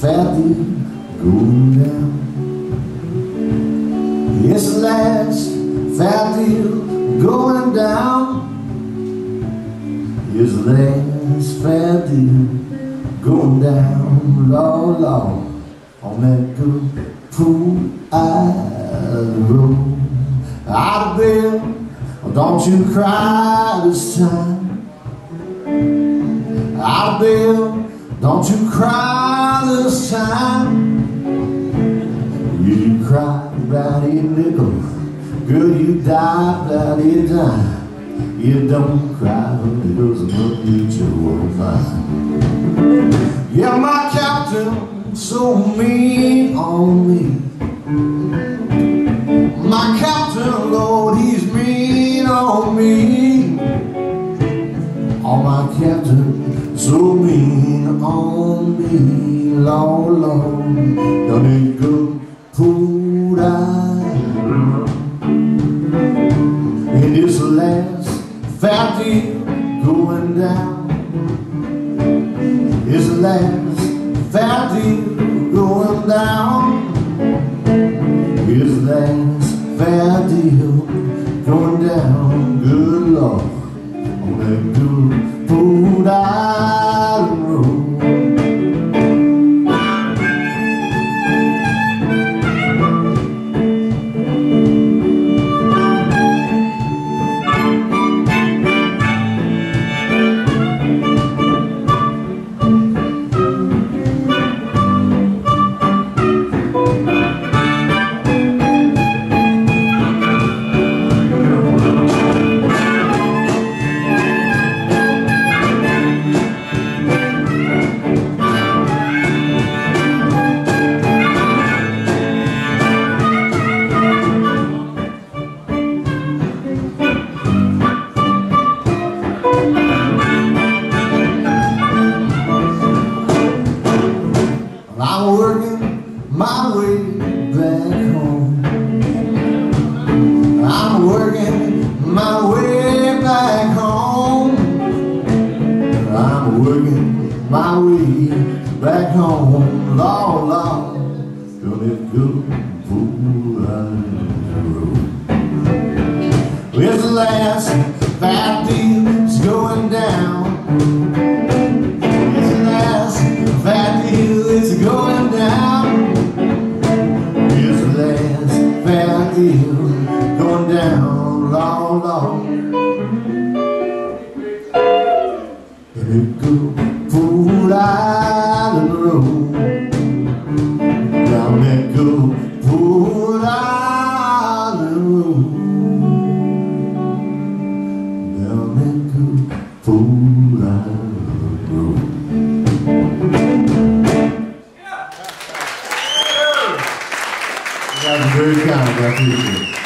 deal going down. Last fair deal going down. Last fair deal going down, Lord, Lord, on that good pool I road. Out of bed, don't you cry this time. Out of bed, don't you cry this time. You cry about it nickel, girl, you die about it dime. You don't cry when it goes up you will find. Yeah, my captain so mean on me. My captain, Lord, he's mean on me. Oh, my captain, mean on me, Lord, Lord. Don't it go pull down? In this last deal going down. The last deal going down. My way back home. I'm working my way back home. I'm working my way back home. Lord, Lord, gonna go fool road. With the last bad deal's deal going down, Lord, Lord. And it go Fool Island Road. Down that go Fool Island Road. Down that go Fool Island very kind. I appreciate it.